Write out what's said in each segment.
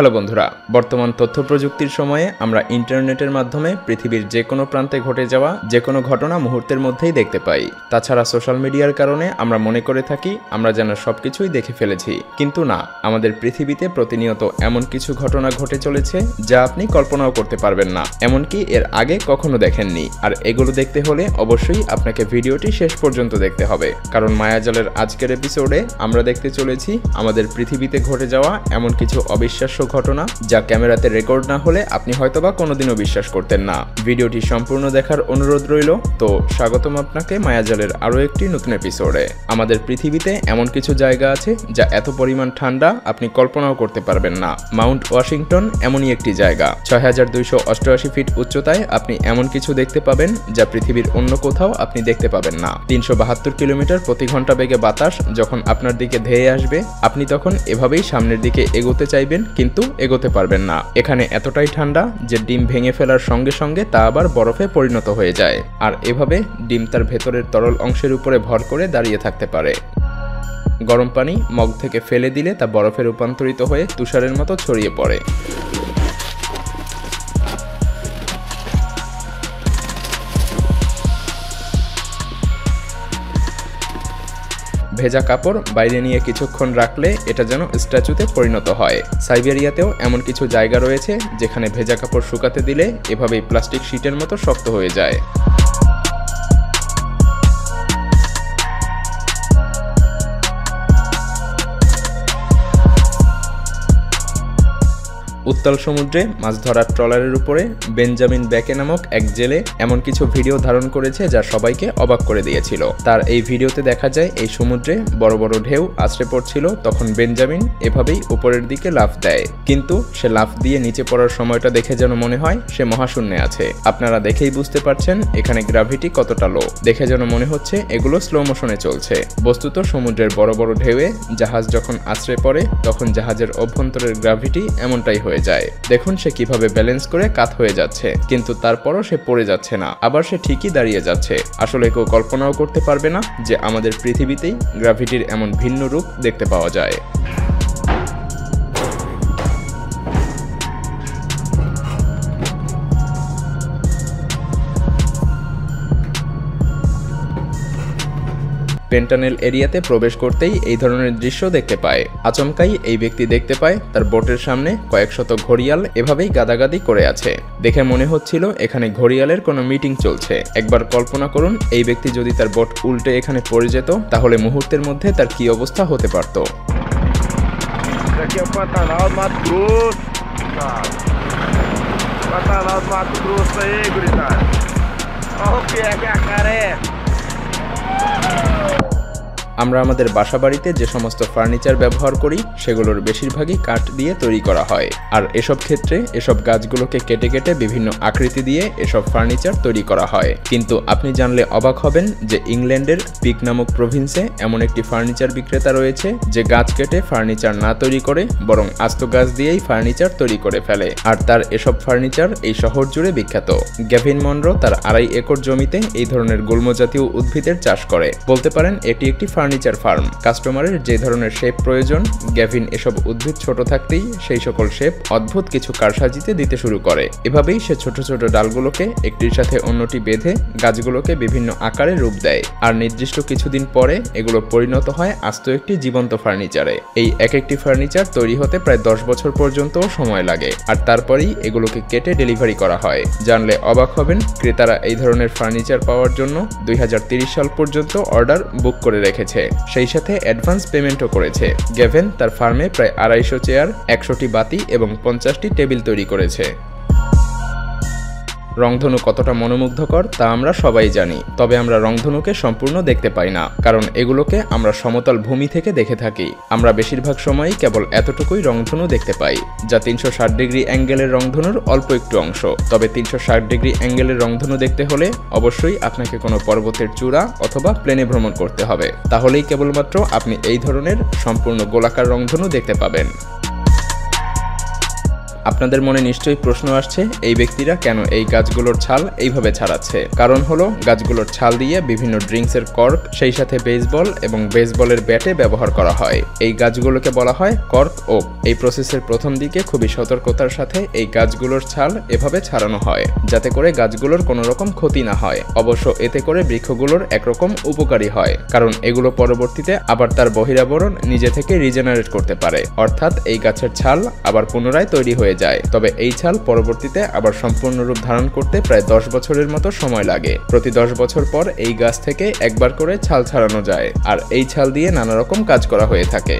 Hello বন্ধুরা, বর্তমান তথ্য প্রযুক্তির সময়ে আমরা ইন্টারনেটের মাধ্যমে পৃথিবীর যে কোনো প্রান্তে ঘটে যাওয়া যে কোনো ঘটনা মুহূর্তের মধ্যেই দেখতে পাই। তাছাড়া সোশ্যাল মিডিয়ার কারণে আমরা মনে করে থাকি আমরা যেন সব কিছুই দেখে ফেলেছি। কিন্তু না, আমাদের পৃথিবীতে প্রতিনিয়ত এমন কিছু ঘটনা ঘটে চলেছে যা আপনি কল্পনাও করতে পারবেন না। এমনকি এর আগে কখনো দেখেননি। আর এগুলো দেখতে হলে অবশ্যই আপনাকে ভিডিওটি শেষ পর্যন্ত দেখতে হবে। কারণ মায়াজালের আজকের এপিসোডে আমরা দেখতে চলেছি আমাদের পৃথিবীতে ঘটে যাওয়া এমন কিছু অবিশ্বাস্য ঘটনা যা ক্যামেরাতে রেকর্ড না হলে আপনি হয়তোবা কোনোদিনও বিশ্বাস করতেন না। ভিডিওটি সম্পূর্ণ দেখার অনুরোধ রইল। তো স্বাগতম আপনাকে মায়াজালের আরও একটি নতুন এপিসোডে। আমাদের পৃথিবীতে এমন কিছু জায়গা আছে যা এত পরিমাণ ঠান্ডা আপনি কল্পনাও করতে পারবেন না। মাউন্ট ওয়াশিংটন এমনই একটি জায়গা। ছয় হাজার দুইশো অষ্টআশি ফিট উচ্চতায় আপনি এমন কিছু দেখতে পাবেন যা পৃথিবীর অন্য কোথাও আপনি দেখতে পাবেন না। তিনশো বাহাত্তর কিলোমিটার প্রতি ঘণ্টা বেগে বাতাস যখন আপনার দিকে ধেয়ে আসবে, আপনি তখন এভাবেই সামনের দিকে এগোতে চাইবেন, কিন্তু এগোতে পারবেন না। এখানে এতটাই ঠান্ডা যে ডিম ভেঙে ফেলার সঙ্গে সঙ্গে তা আবার বরফে পরিণত হয়ে যায়। আর এভাবে ডিম তার ভেতরের তরল অংশের উপরে ভর করে দাঁড়িয়ে থাকতে পারে। গরম পানি মগ থেকে ফেলে দিলে তা বরফে রূপান্তরিত হয়ে তুষারের মতো ছড়িয়ে পড়ে। ভেজা কাপড় বাইরে নিয়ে কিছুক্ষণ রাখলে এটা যেন স্ট্যাচুতে পরিণত হয়। সাইবেরিয়াতেও এমন কিছু জায়গা রয়েছে যেখানে ভেজা কাপড় শুকাতে দিলে এভাবেই প্লাস্টিক শিটের মতো শক্ত হয়ে যায়। উত্তাল সমুদ্রে, মাছ ধরার ট্রলারের উপরে, বেঞ্জামিন ব্যাকে নামক এক জেলে এমন কিছু ভিডিও ধারণ করেছে যা সবাইকে অবাক করে দিয়েছিল। তার এই ভিডিওতে দেখা যায়, এই সমুদ্রে বড় বড় ঢেউ আছড়ে পড়ছিল, তখন বেঞ্জামিন এভাবেই উপরের দিকে লাফ দেয়। কিন্তু সে লাফ দিয়ে নিচে পড়ার সময়টা দেখে যেন মনে হয় সে মহাশূন্যে আছে। আপনারা দেখেই বুঝতে পারছেন এখানে গ্রাভিটি কতটা লো দেখে যেন মনে হচ্ছে এগুলো স্লো মোশনে চলছে। বস্তুত সমুদ্রের বড় বড় ঢেউয়ে জাহাজ যখন আছড়ে পড়ে, তখন জাহাজের অভ্যন্তরের গ্রাভিটি এমনটাই হয়ে যায়। দেখুন সে কীভাবে ব্যালেন্স করে কাত হয়ে যাচ্ছে। কিন্তু তারপরও সে পড়ে যাচ্ছে না। আবার সে ঠিকই দাঁড়িয়ে যাচ্ছে। আসলে কেউ কল্পনাও করতে পারবে না যে আমাদের পৃথিবীতেই গ্রাভিটির এমন ভিন্ন রূপ দেখতে পাওয়া যায়। পেন্টানেল এরিয়াতে প্রবেশ করতেই এই ধরনের দৃশ্য দেখতে পায়। আচমকাই এই ব্যক্তি দেখতে পায়, তার বোটের সামনে কয়েক শত ঘড়িয়াল এভাবেই গাদাগাদি করে আছে। দেখে মনে হচ্ছিল এখানে ঘড়িয়ালের কোনো মিটিং চলছে। একবার কল্পনা করুন, এই ব্যক্তি যদি তার বোট উল্টে এখানে পড়ে যেত, তাহলে মুহূর্তের মধ্যে তার কি অবস্থা হতে পারত. আমরা আমাদের বাসাবাড়িতে যে সমস্ত ফার্নিচার ব্যবহার করি, সেগুলোর বেশিরভাগই কাঠ দিয়ে তৈরি করা হয়। আর এসব ক্ষেত্রে এসব গাছগুলোকে কেটে কেটে বিভিন্ন আকৃতি দিয়ে এসব ফার্নিচার তৈরি করা হয়। কিন্তু আপনি জানলে অবাক হবেন যে ইংল্যান্ডের পিক নামক প্রভিন্সে এমন একটি ফার্নিচার বিক্রেতা রয়েছে যে গাছ কেটে ফার্নিচার না তৈরি করে, বরং আস্ত গাছ দিয়েই ফার্নিচার তৈরি করে ফেলে। আর তার এসব ফার্নিচার এই শহর জুড়ে বিখ্যাত। গ্যাভিন মনরো তার আড়াই একর জমিতে এই ধরনের গুল্ম জাতীয় উদ্ভিদের চাষ করে। বলতে পারেন এটি একটি ফার্নিচার ফার্ম। কাস্টমারের যে ধরনের শেপ প্রয়োজন, গ্যাভিন এসব উদ্ভিদ ছোট থাকতেই সেই সকল শেপ অদ্ভুত কিছু কারসাজিতে দিতে শুরু করে। এভাবেই সে ছোট ছোট ডালগুলোকে একটির সাথে অন্যটি বেঁধে গাছগুলোকে বিভিন্ন আকারে রূপ দেয়। আর নির্দিষ্ট কিছুদিন পরে এগুলো পরিণত হয় আস্ত একটি জীবন্ত ফার্নিচারে। এই এক একটি ফার্নিচার তৈরি হতে প্রায় দশ বছর পর্যন্ত সময় লাগে। আর তারপরেই এগুলোকে কেটে ডেলিভারি করা হয়। জানলে অবাক হবেন, ক্রেতারা এই ধরনের ফার্নিচার পাওয়ার জন্য দুই সাল পর্যন্ত অর্ডার বুক করে রেখেছে সেই সাথে অ্যাডভান্স পেমেন্টও করেছে। গেভেন তার ফার্মে প্রায় আড়াইশো চেয়ার একশোটি বাতি এবং পঞ্চাশটি টেবিল তৈরি করেছে। রংধনু কতটা মনোমুগ্ধকর তা আমরা সবাই জানি, তবে আমরা রংধনুকে সম্পূর্ণ দেখতে পাই না, কারণ এগুলোকে আমরা সমতল ভূমি থেকে দেখে থাকি। আমরা বেশিরভাগ সময়ই কেবল এতটুকুই রংধনু দেখতে পাই, যা তিনশো ষাট ডিগ্রি অ্যাঙ্গেলের রংধনুর অল্প একটু অংশ। তবে তিনশো ষাট ডিগ্রি অ্যাঙ্গেলের রংধনু দেখতে হলে অবশ্যই আপনাকে কোনো পর্বতের চূড়া অথবা প্লেনে ভ্রমণ করতে হবে। তাহলেই কেবলমাত্র আপনি এই ধরনের সম্পূর্ণ গোলাকার রংধনু দেখতে পাবেন। আপনাদের মনে নিশ্চয়ই প্রশ্ন আসছে, এই ব্যক্তিরা কেন এই গাছগুলোর ছাল এইভাবে ছাড়াচ্ছে? কারণ হলো, গাছগুলোর ছাল দিয়ে বিভিন্ন ড্রিঙ্কসের কর্ক, সেই সাথে বেসবল এবং বেসবলের ব্যাটে ব্যবহার করা হয়। এই গাছগুলোকে বলা হয় কর্ক ওক এই প্রসেসের প্রথম দিকে খুবই সতর্কতার সাথে এই গাছগুলোর ছাল এভাবে ছাড়ানো হয়, যাতে করে গাছগুলোর কোনো রকম ক্ষতি না হয়। অবশ্য এতে করে বৃক্ষগুলোর একরকম উপকারী হয়, কারণ এগুলো পরবর্তীতে আবার তার বহিরাবরণ নিজে থেকে রিজেনারেট করতে পারে। অর্থাৎ এই গাছের ছাল আবার পুনরায় তৈরি হয়ে যায়। তবে এই ছাল পরবর্তীতে আবার সম্পূর্ণ রূপ ধারণ করতে প্রায় দশ বছরের মতো সময় লাগে। প্রতি দশ বছর পর এই গাছ থেকে একবার করে ছাল ছাড়ানো যায়। আর এই ছাল দিয়ে নানা রকম কাজ করা হয়ে থাকে।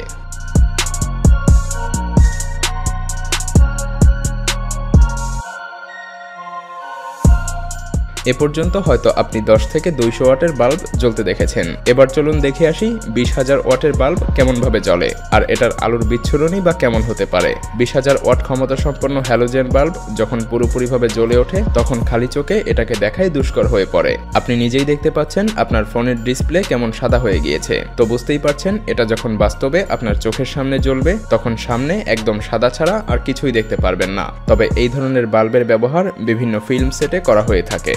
এ পর্যন্ত হয়তো আপনি দশ থেকে দুইশো ওয়াটের বাল্ব জ্বলতে দেখেছেন। এবার চলুন দেখে আসি বিশ হাজার ওয়াটের বাল্ব কেমনভাবে জ্বলে আর এটার আলোর বিচ্ছুরণই বা কেমন হতে পারে। বিশ হাজার ওয়াট ক্ষমতা সম্পন্ন হ্যালোজেন বাল্ব যখন পুরোপুরিভাবে জ্বলে ওঠে, তখন খালি চোখে এটাকে দেখাই দুষ্কর হয়ে পড়ে। আপনি নিজেই দেখতে পাচ্ছেন আপনার ফোনের ডিসপ্লে কেমন সাদা হয়ে গিয়েছে। তো বুঝতেই পারছেন, এটা যখন বাস্তবে আপনার চোখের সামনে জ্বলবে, তখন সামনে একদম সাদা ছাড়া আর কিছুই দেখতে পারবেন না। তবে এই ধরনের বাল্বের ব্যবহার বিভিন্ন ফিল্ম সেটে করা হয়ে থাকে।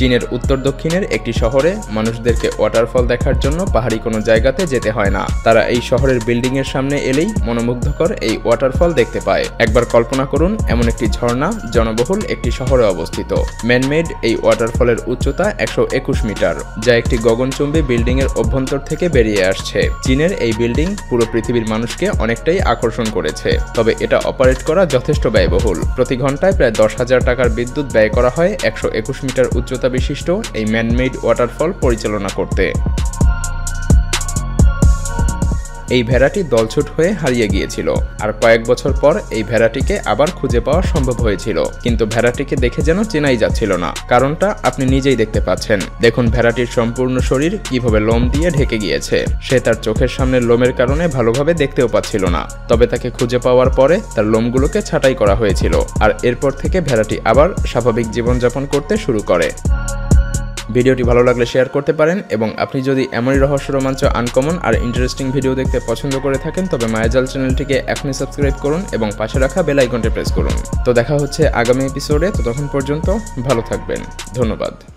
চীনের উত্তর দক্ষিণের একটি শহরে মানুষদেরকে ওয়াটারফল দেখার জন্য পাহাড়ি কোনো জায়গাতে যেতে হয় না। তারা এই শহরের বিল্ডিং এর সামনে এলেই মনোমুগ্ধকর এই ওয়াটারফল দেখতে পায়। একবার কল্পনা করুন, এমন একটি ঝর্ণা, জনবহুল একটি শহরে অবস্থিত। ম্যানমেড এই ওয়াটারফলের উচ্চতা একশো একুশ মিটার, যা একটি গগনচুম্বী বিল্ডিং এর অভ্যন্তর থেকে বেরিয়ে আসছে। চীনের এই বিল্ডিং পুরো পৃথিবীর মানুষকে অনেকটাই আকর্ষণ করেছে, তবে এটা অপারেট করা যথেষ্ট ব্যয়বহুল। প্রতি ঘন্টায় প্রায় দশ হাজার টাকার বিদ্যুৎ ব্যয় করা হয় একশো একুশ মিটার উচ্চতা বিশিষ্ট এই ম্যানমেড ওয়াটারফল পরিচালনা করতে। এই ভেড়াটি দলছুট হয়ে হারিয়ে গিয়েছিল, আর কয়েক বছর পর এই ভেড়াটিকে আবার খুঁজে পাওয়া সম্ভব হয়েছিল। কিন্তু ভেড়াটিকে দেখে যেন চেনাই যাচ্ছিল না, কারণটা আপনি নিজেই দেখতে পাচ্ছেন। দেখুন ভেড়াটির সম্পূর্ণ শরীর কীভাবে লোম দিয়ে ঢেকে গিয়েছে। সে তার চোখের সামনে লোমের কারণে ভালোভাবে দেখতেও পাচ্ছিল না, তবে তাকে খুঁজে পাওয়ার পরে তার লোমগুলোকে ছাঁটাই করা হয়েছিল, আর এরপর থেকে ভেড়াটি আবার স্বাভাবিক জীবনযাপন করতে শুরু করে। ভিডিওটি ভালো লাগলে শেয়ার করতে পারেন এবং আপনি যদি এমনই রহস্য, রোমাঞ্চ আনকমন আর ইন্টারেস্টিং ভিডিও দেখতে পছন্দ করে থাকেন, তবে মায়াজাল চ্যানেলটিকে এখনই সাবস্ক্রাইব করুন এবং পাশে রাখা বেল আইকনটি প্রেস করুন। তো দেখা হচ্ছে আগামী এপিসোডে তখন পর্যন্ত ভালো থাকবেন। ধন্যবাদ।